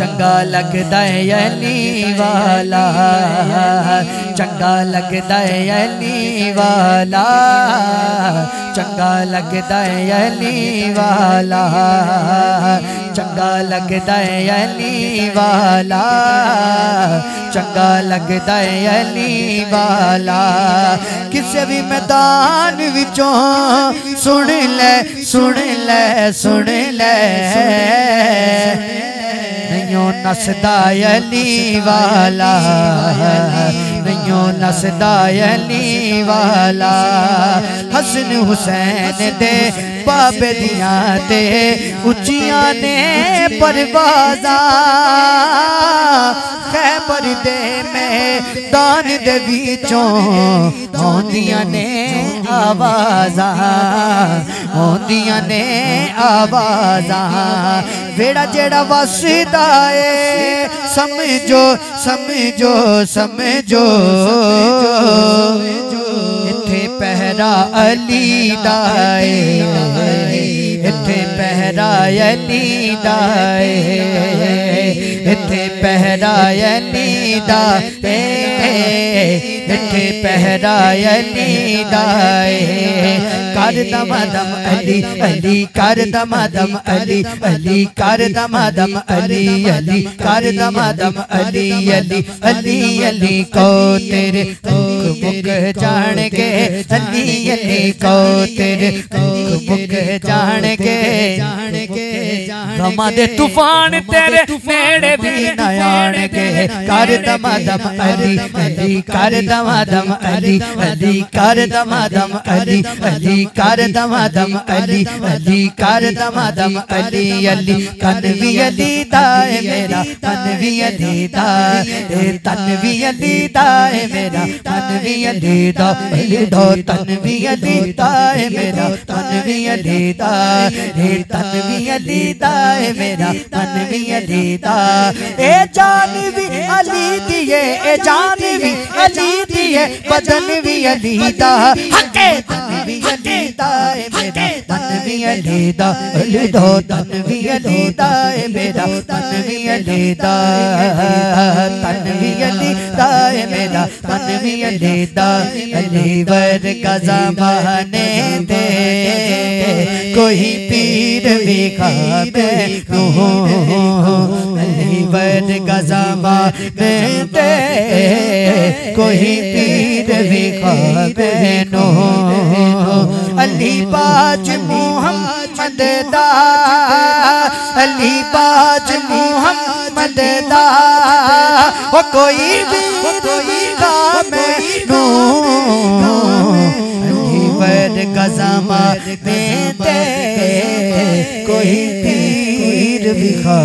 चंगा लगता है अली वाला चंगा लगता है अली वाला चंगा लगता है अली वाला चंगा लगता है अली वाला चंगा लगता है अली वाला किसी भी मैदान विचों सुन ले सुन ले सुन ले। नहीं नसदा अली वाला नहीं नसदा अली वाला हसन हुसैन दे बाबे दिया ते उचिया ने परवाजा खैबर दे में दान दे विचों आंदियाँ ने आवाजा आंदियाँ ने आवाजा वेड़ा जेड़ा वसदा है समझो समझो समझो इथे पहरा अली दाए इथे पहरा अली दाए इथे पहरा अली दाए इथे पहरा दाए कर दम दम अली अली। कर दम दम अली अली। कर दम दम अली अली। कर दम दम अली अली। अली अली को तेरे मुख जान के अली अली को तेरे मुख जान के जान के दे तूफ़ान तेरे नेड़े भी न आण के कर दम दम अली अली। कर दम दम अली अली, कर दम दम अली अली, कर दम दम अली अली, कर दम दम अली अली तन भी अली दाए मेरा तन भी अली दाए तन भी अली दाए मेरा तन भी अली दा, अली दो तन भी अली दाए मेरा तन भी अली दाए तन भी अली दाए मेरा तन भी अली दा, ए जान भी अली दिए, ए जान भी अली दिए बदन भी अली दा हके तन भी अली दा ए मेरा। तन भी अली दा अली दो तन भी अली दा ए मेरा। तन भी अली दा तन भी अली दा ए मेरा। तन भी अली दा अली वर का जमाने दे कोई पीर भी खाबे अली वर का जमाने दे कोई पीर भी खाबे नो अली बाज मोहम्मद दा, अली बाज मोहम्मद दा। ओ कोई भी कोई काम नो अली वर गजमा देते कोई पीर भी खा